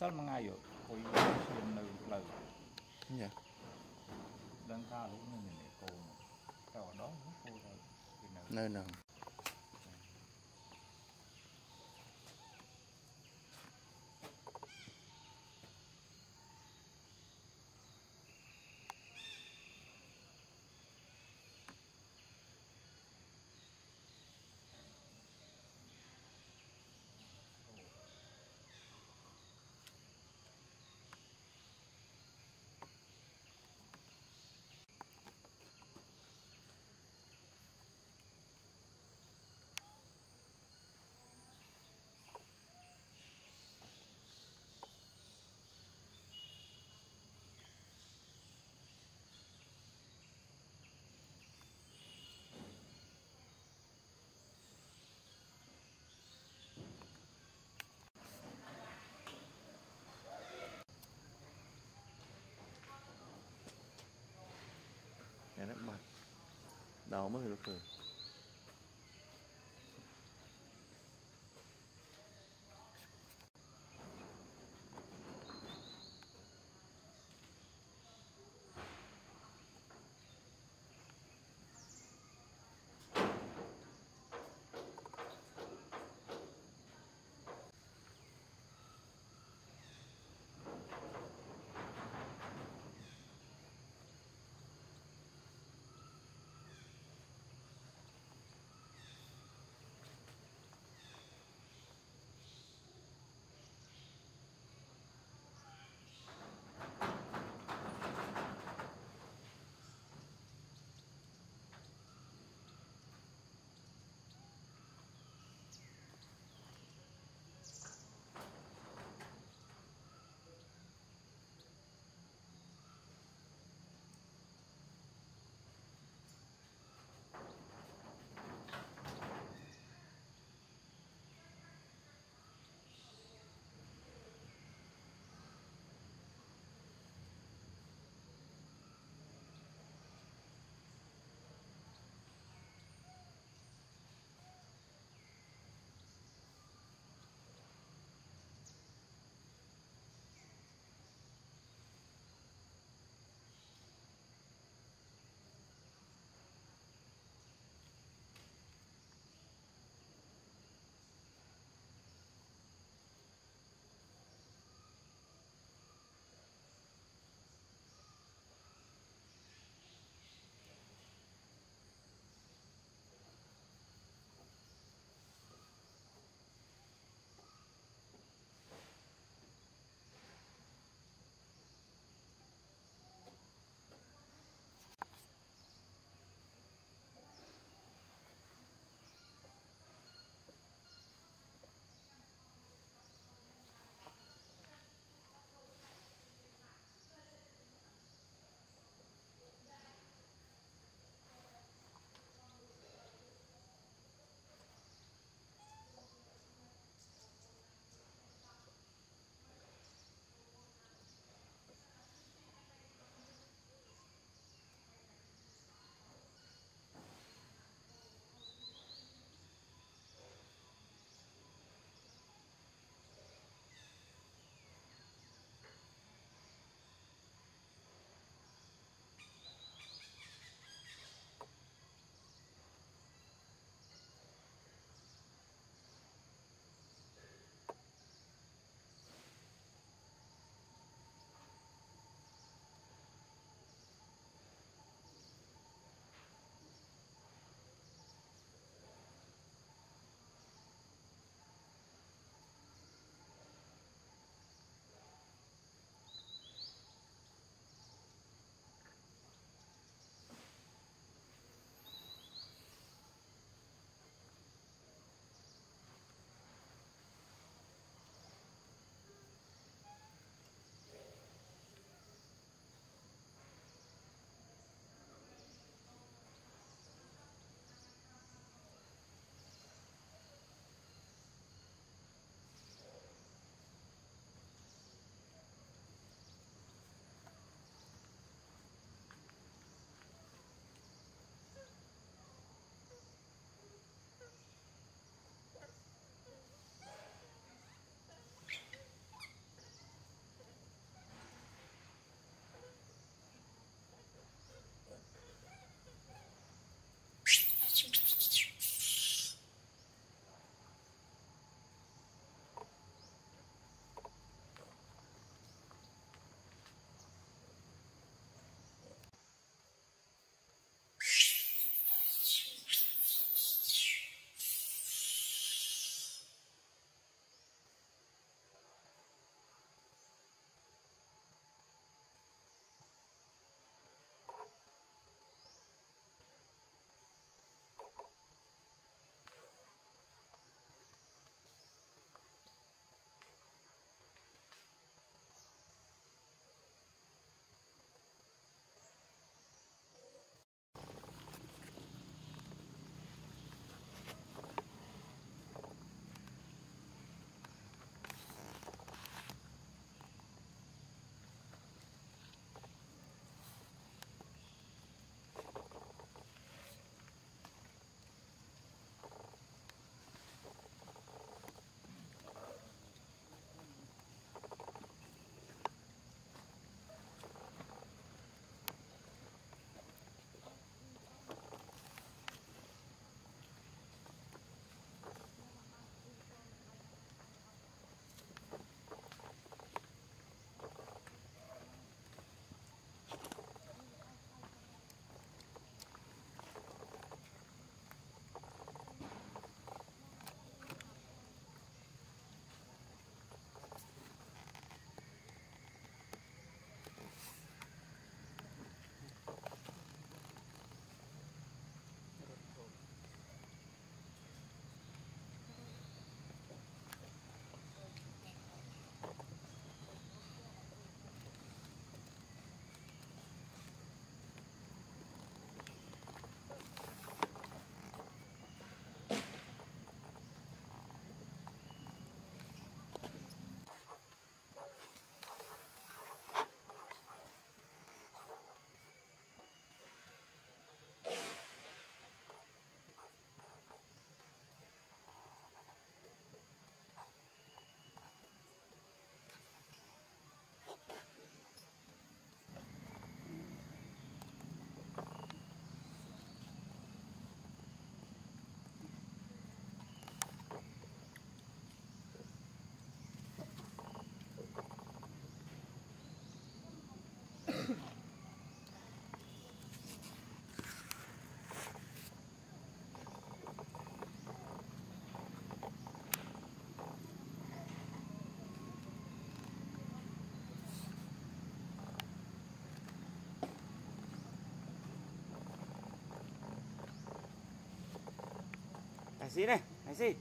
សិលមួយថ្ងៃយកគួយឈាមនៅផ្លូវញ៉ាដឹងថាលោកនឹងនេះកូនតែម្ដងគូទៅគេនៅនៅហ្នឹង ញ៉ាំបាត់ដល់មើល Cái gì này? Cái gì?